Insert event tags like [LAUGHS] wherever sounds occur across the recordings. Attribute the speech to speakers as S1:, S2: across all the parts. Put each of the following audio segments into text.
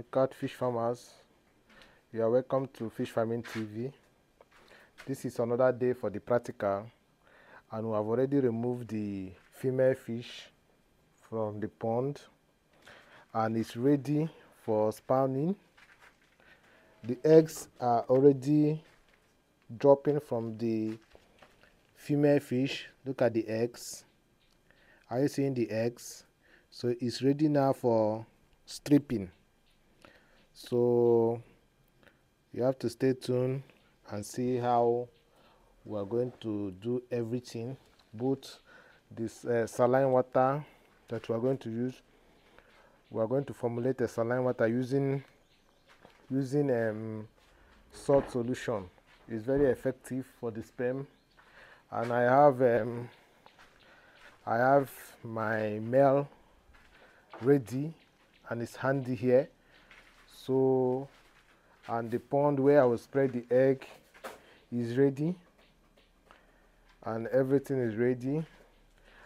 S1: Morning, catfish farmers. You are welcome to Fish Farming TV. This is another day for the practical, and we have already removed the female fish from the pond, and it's ready for spawning. The eggs are already dropping from the female fish. Look at the eggs. Are you seeing the eggs? So it's ready now for stripping so you have to stay tuned and see how we are going to do everything both this uh, saline water that we are going to use. We are going to formulate a saline water using using um, salt solution. It's very effective for the sperm. And I have um, I have my male ready and it's handy here so and the pond where I will spread the egg is ready. And everything is ready.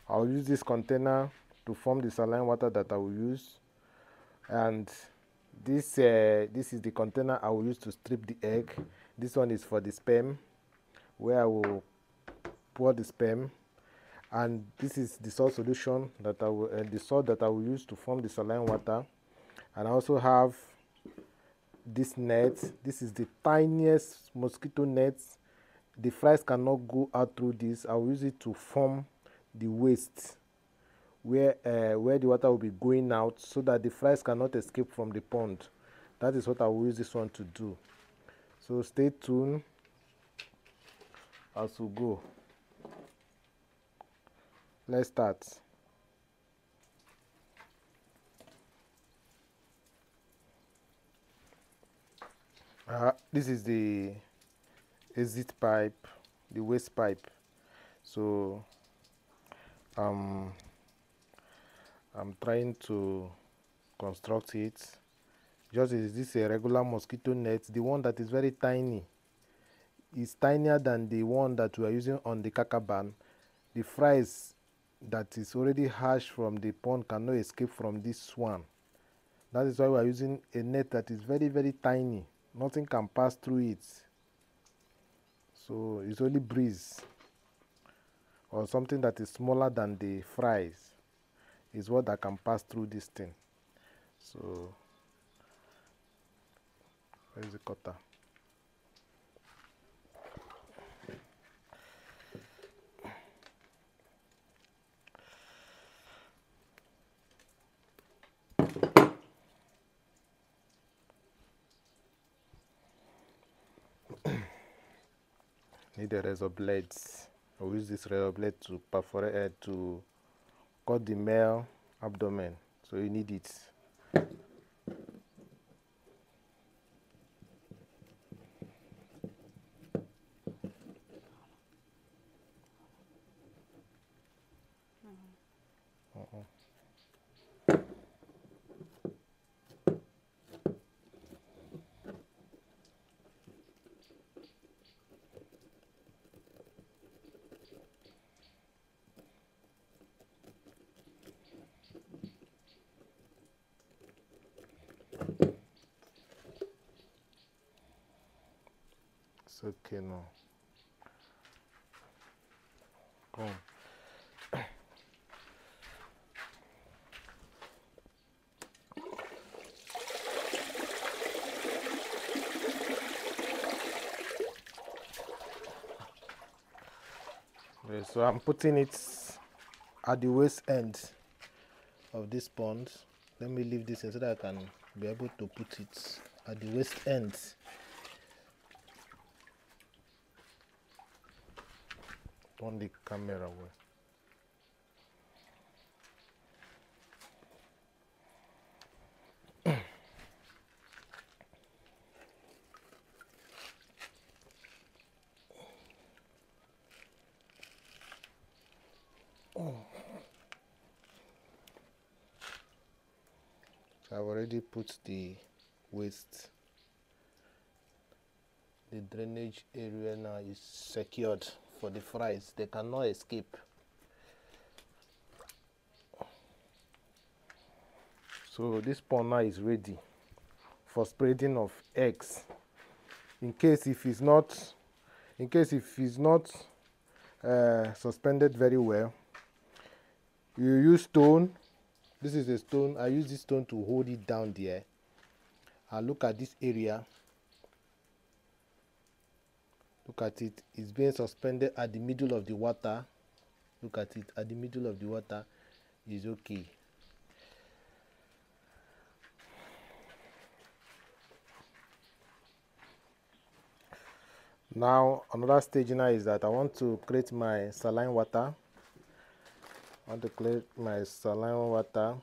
S1: I'll use this container to form the saline water that I will use. And this uh, this is the container I will use to strip the egg. This one is for the sperm where I will pour the sperm. And this is the salt solution that I will uh, the salt that I will use to form the saline water. And I also have this net. This is the tiniest mosquito net. The flies cannot go out through this. I will use it to form the waste where uh, where the water will be going out so that the flies cannot escape from the pond. That is what I will use this one to do. So stay tuned as we go. Let's start uh, this is the exit pipe the waste pipe. So um, I'm trying to construct it. Just is this a regular mosquito net? The one that is very tiny is tinier than the one that we are using on the kakaban the fries that is already hatched from the pond cannot escape from this one. That is why we are using a net that is very very tiny nothing can pass through it. So it's only breeze or something that is smaller than the fries is what that can pass through this thing. So where's the cutter need a razor blades I use this razor blade to perforate uh, to cut the male abdomen. So you need it It's okay so I'm putting it at the waste end of this pond. Let me leave this here so that I can be able to put it at the waste end. Turn the camera away. [COUGHS] I've already put the waste. The drainage area now is secured for the fries. They cannot escape. so this now is ready for spreading of eggs. In case if it's not in case if it's not uh, suspended very well you use stone. This is a stone. I use this stone to hold it down there. And look at this area look at it. It's being suspended at the middle of the water. Look at it. At the middle of the water is okay. Now another stage now is that i want to create my saline water. I want to create my saline water.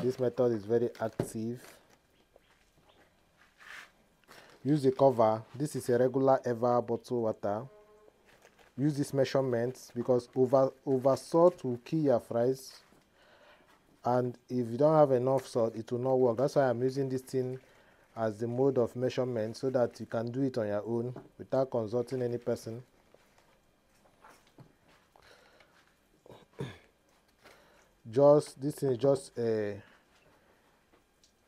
S1: This method is very active use the cover. This is a regular ever bottle water. Use this measurement because over over salt will kill your fries. And if you don't have enough salt it will not work. That's why i'm using this thing as the mode of measurement so that you can do it on your own without consulting any person. Just this is just a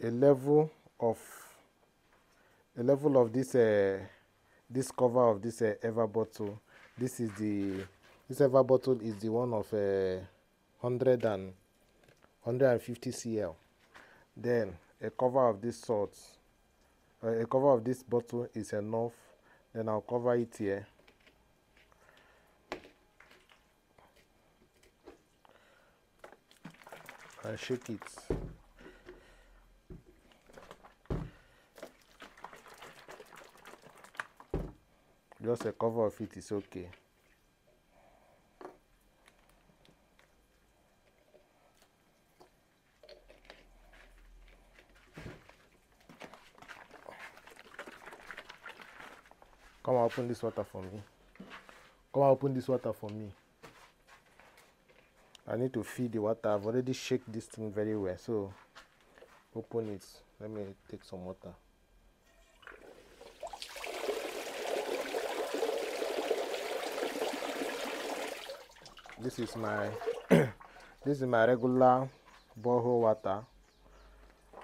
S1: a level of the level of this uh, this cover of this uh, ever bottle. This is the this ever bottle is the one of uh, 100 and 150 cl then a cover of this salt uh, a cover of this bottle is enough. Then i'll cover it here. And shake it just a cover of it is okay come open this water for me. Come open this water for me. I need to feed the water. I've already shake this thing very well so open it. Let me take some water this is my [CLEARS THROAT] this is my regular borehole water.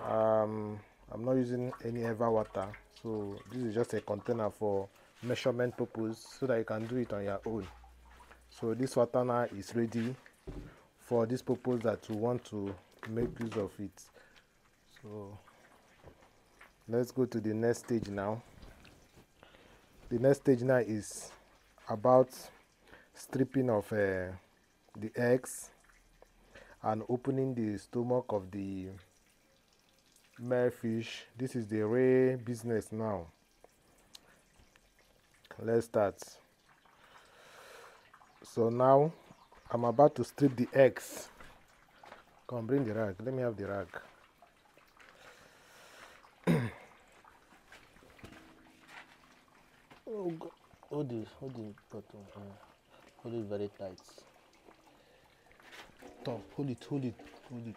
S1: Um, i'm not using any Eva water. So this is just a container for measurement purpose so that you can do it on your own. So this water now is ready for this purpose that you want to make use of it. So let's go to the next stage now. The next stage now is about stripping of uh, the eggs and opening the stomach of the male fish. This is the ray business now. Let's start. So now i'm about to strip the eggs. Come bring the rag. Let me have the rag. [COUGHS]
S2: Oh, hold it, hold bottom. Uh, hold it very tight.
S1: Tom, hold it, hold it, hold it.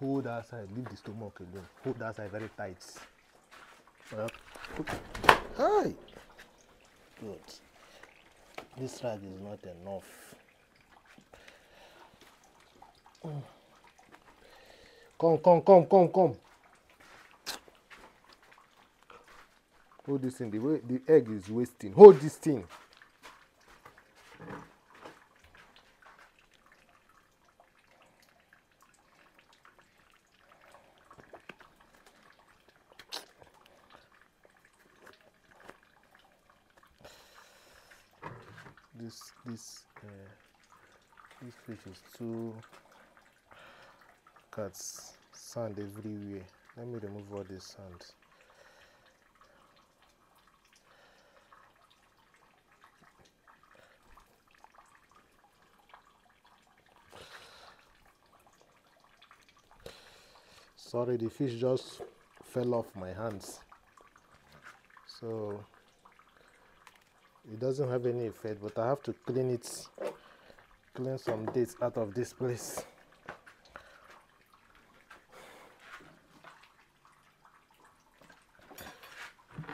S1: Hold that side, leave the stomach alone. Hold that side very tight.
S2: Well,
S1: Hi!
S2: good. This rag is not enough.
S1: Come, come, come, come, come. Hold this thing. The way the egg is wasting. Hold this thing. This this uh, this fish is too cats sand everywhere. Let me remove all this sand. Sorry, the fish just fell off my hands. So it doesn't have any effect, but I have to clean it, clean some dates out of this place.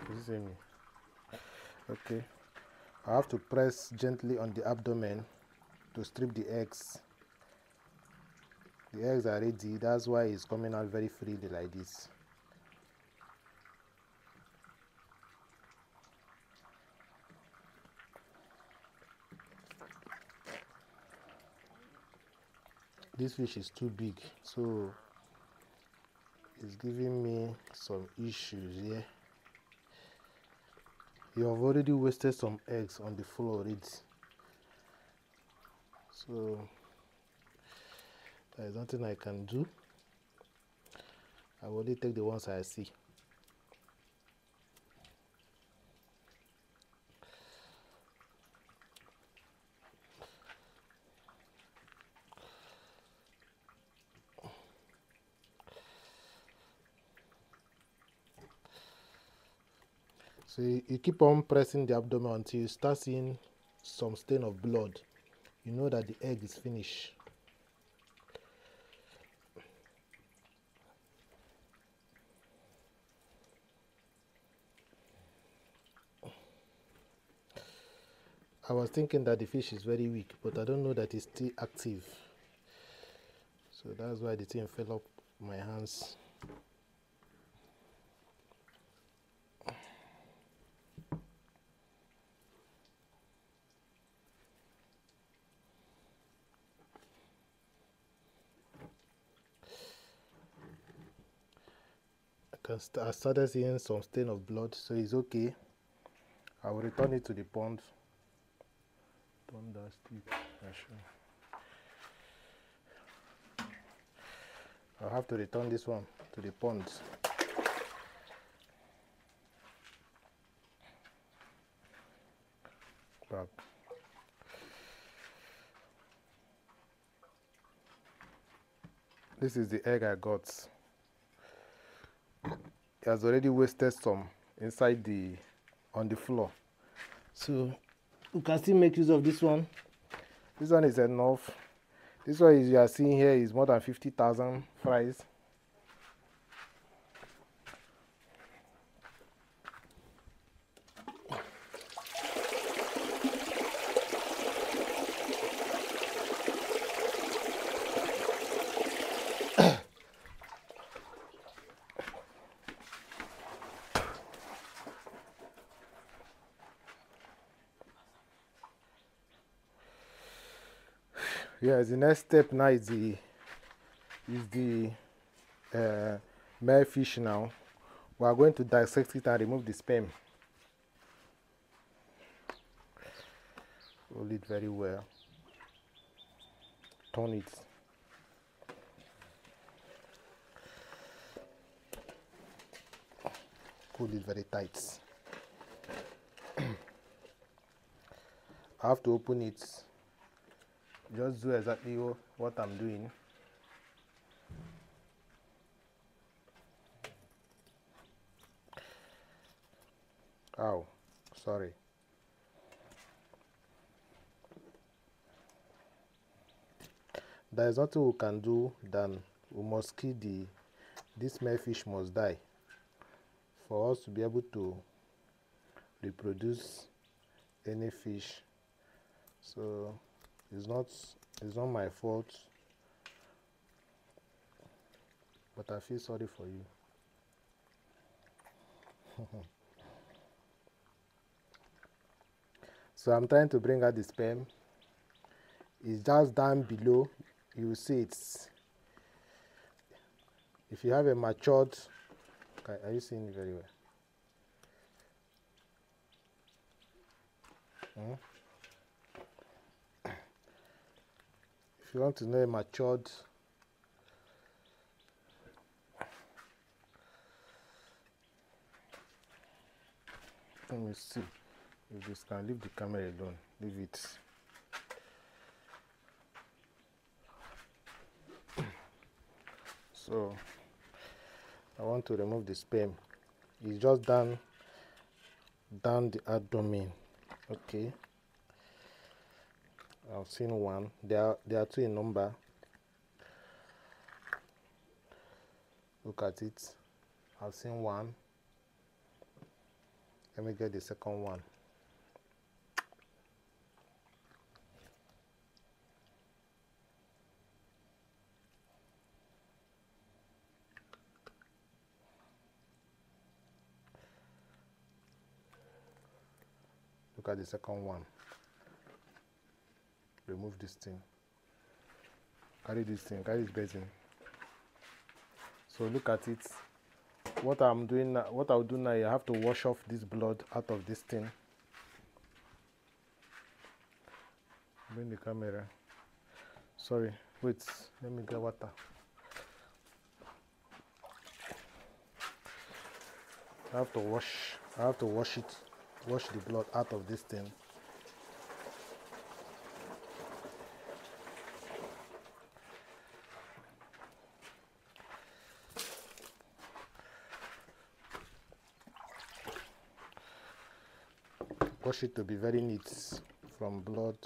S1: You see me? Okay. I have to press gently on the abdomen to strip the eggs. the eggs are ready that's why it's coming out very freely like this this fish is too big so it's giving me some issues here. You have already wasted some eggs on the floor already. So there is nothing I can do. I will only take the ones I see So you, keep on pressing the abdomen until you start seeing some stain of blood. You know that the egg is finished. I was thinking that the fish is very weak, but I don't know that it's still active. So that's why the thing fell up my hands. Can st- I started seeing some stain of blood, so it's okay. I will return it to the pond. Turn that stick. I'll have to return this one to the pond. Back. This is the egg I got. It has already wasted some inside the on the floor. So you can still make use of this one. This one is enough. This one is you are seeing here is more than fifty thousand fries. Yes, the next step now is the is the uh, male fish now. We are going to dissect it and remove the sperm. Hold it very well. Turn it. Pull it very tight. [CLEARS THROAT] I have to open it just do exactly wha- what I'm doing. Oh, sorry. There is nothing we can do than we must kill the this male fish must die for us to be able to reproduce any fish. So it's not it's not my fault but i feel sorry for you. [LAUGHS] So i'm trying to bring out the sperm. It's just down below you see it's if you have a matured okay, are you seeing it very well? Hmm? You want to know a matured let me see if this can leave the camera alone. Leave it. So I want to remove the sperm. It's just down down the abdomen. Okay I've seen one. There are, there are two in number. Look at it. I've seen one. Let me get the second one. Look at the second one. Remove this thing. Carry this thing carry this basin so look at it. What i'm doing now what i'll do now i have to wash off this blood out of this thing. Bring the camera. Sorry wait let me get water. I have to wash i have to wash it wash the blood out of this thing wash it to be very neat from blood.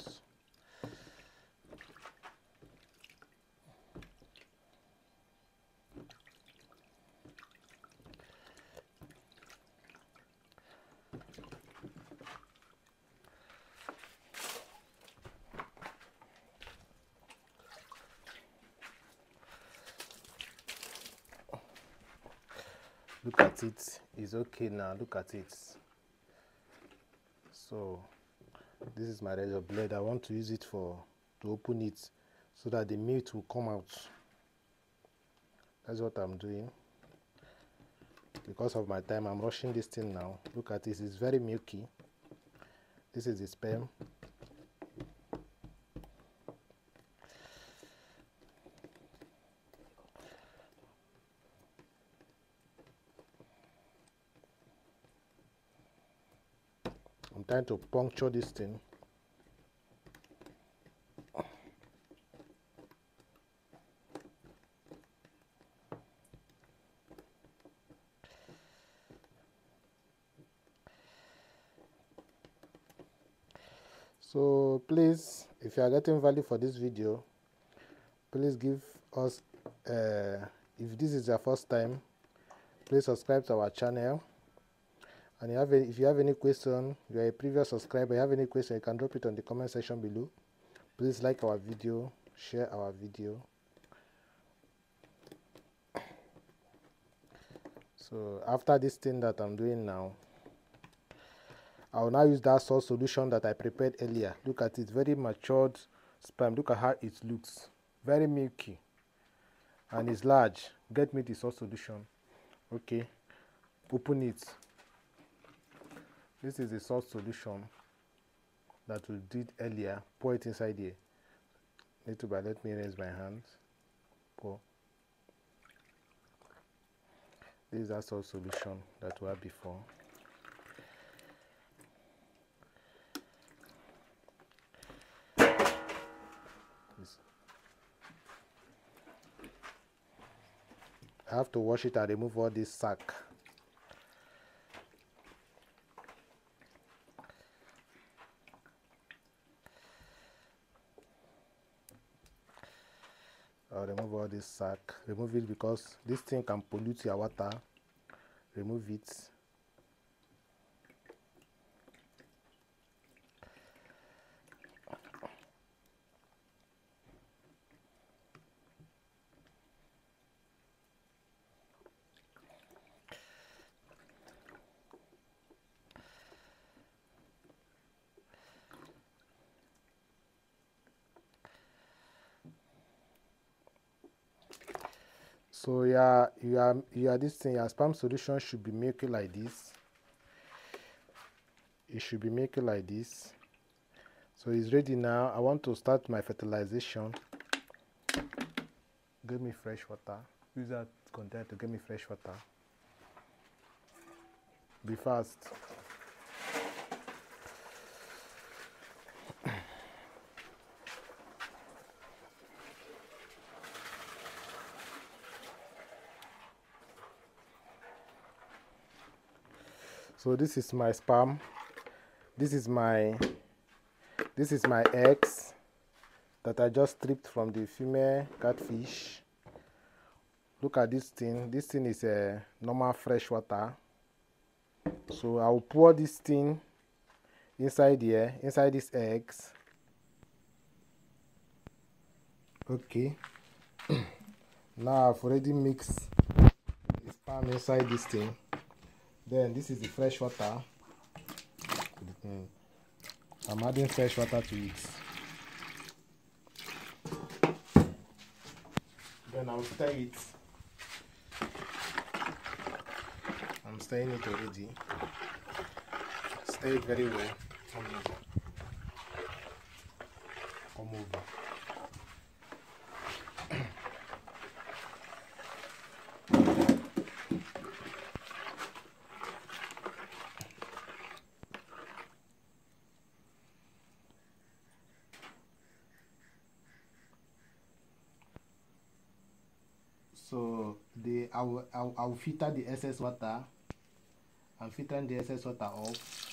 S1: Look at it. It's okay now. Look at it so this is my razor blade i want to use it for to open it so that the meat will come out. That's what i'm doing. Because of my time i'm rushing this thing now. Look at this. It's very milky. This is the sperm trying to puncture this thing. So please, if you are getting value for this video, please give us, uh, if this is your first time, please subscribe to our channel and you have if you have any question you are a previous subscriber you have any question you can drop it on the comment section below. Please like our video share our video. So after this thing that i'm doing now i will now use that sauce solution that i prepared earlier. Look at it very matured sperm. Look at how it looks. Very milky. And it's large. Get me the sauce solution. Okay. Open it this is the salt solution that we did earlier. Pour it inside here. Little by let me raise my hands. Pour. This is that salt solution that we had before. I have to wash it and remove all this sack I'll remove all this sack remove it because this thing can pollute your water remove it so yeah you are you are this thing your sperm solution should be milky like this. It should be milky like this. So it's ready now. I want to start my fertilization. Give me fresh water. Use that container to get me fresh water. Be fast so this is my sperm this is my this is my eggs that i just stripped from the female catfish. Look at this thing. This thing is a normal fresh water. So will pour this thing inside here inside these eggs. Okay. [CLEARS THROAT] Now i've already mixed the sperm inside this thing then this is the fresh water Mm. I'm adding fresh water to it. Then I'll stir it. I'm stirring it already. Stir it very well. Will, I will, I will filter the excess water. I'm filtering the excess water off.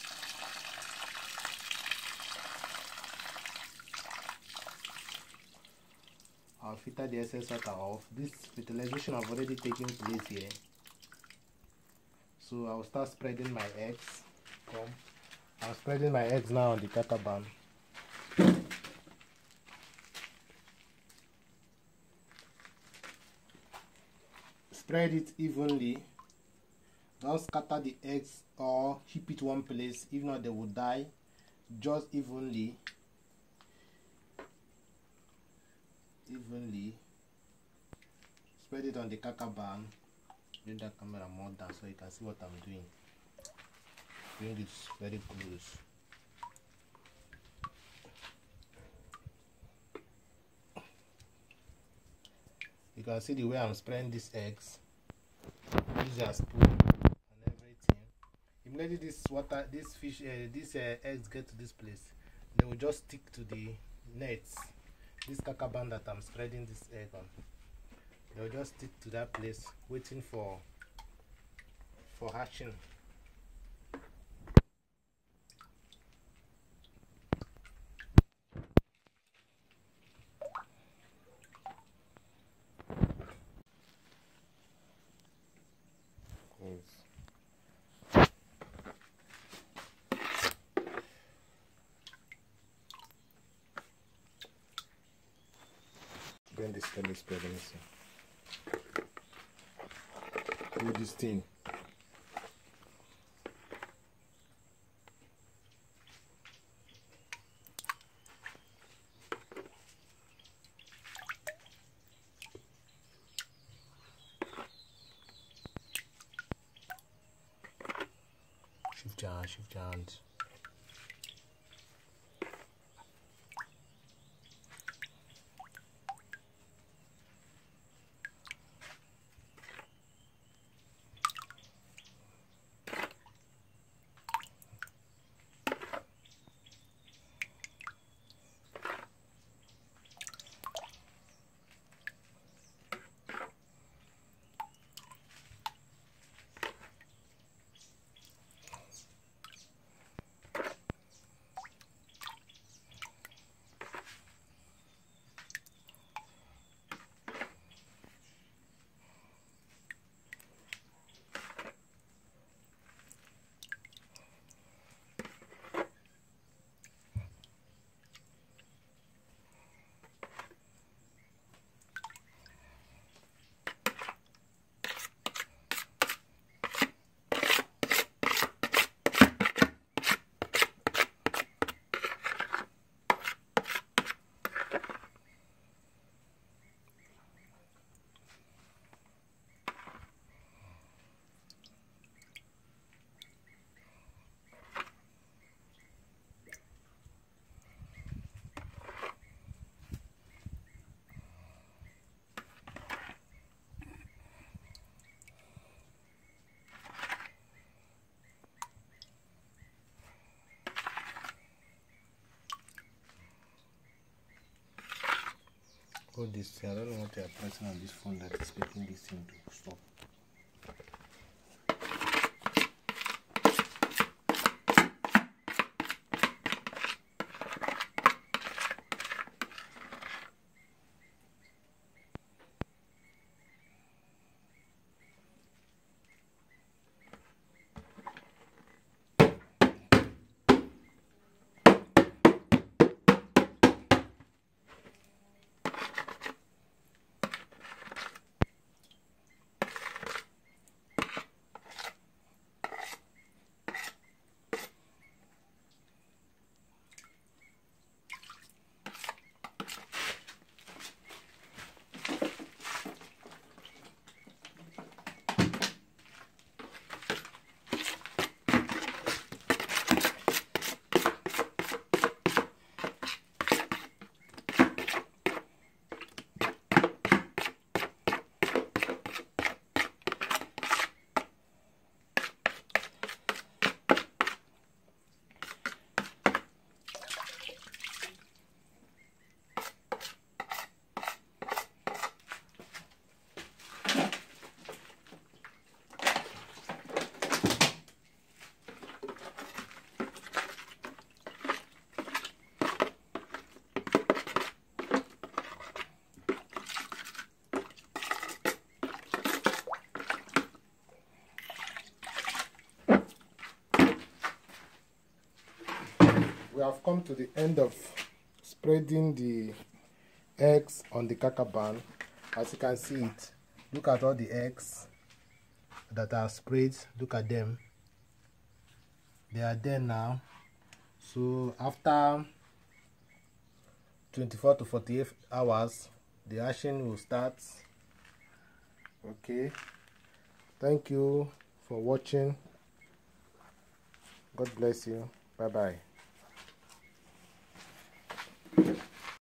S1: I'll filter the excess water off. This fertilization have already taken place here. So I'll start spreading my eggs. I'm spreading my eggs now on the kakaban spread it evenly. Don't scatter the eggs or keep it one place. If not they will die just evenly. Evenly. Spread it on the kakaban bring that camera more down so you can see what i'm doing. Bring it very close can see the way i'm spreading these eggs. Use your spoon and everything. Immediately this water this fish uh, these uh, eggs get to this place. They will just stick to the nets. This kakaban that i'm spreading this egg on. They will just stick to that place waiting for for hatching espelho assim. O destino. Hold this thing. I don't know what you are pressing on this phone that is making this thing to stop. Have come to the end of spreading the eggs on the kakaban as you can see it look at all the eggs that are sprayed look at them. They are there now. So after 24 to 48 hours the hashing will start. Okay. Thank you for watching. God bless you. Bye bye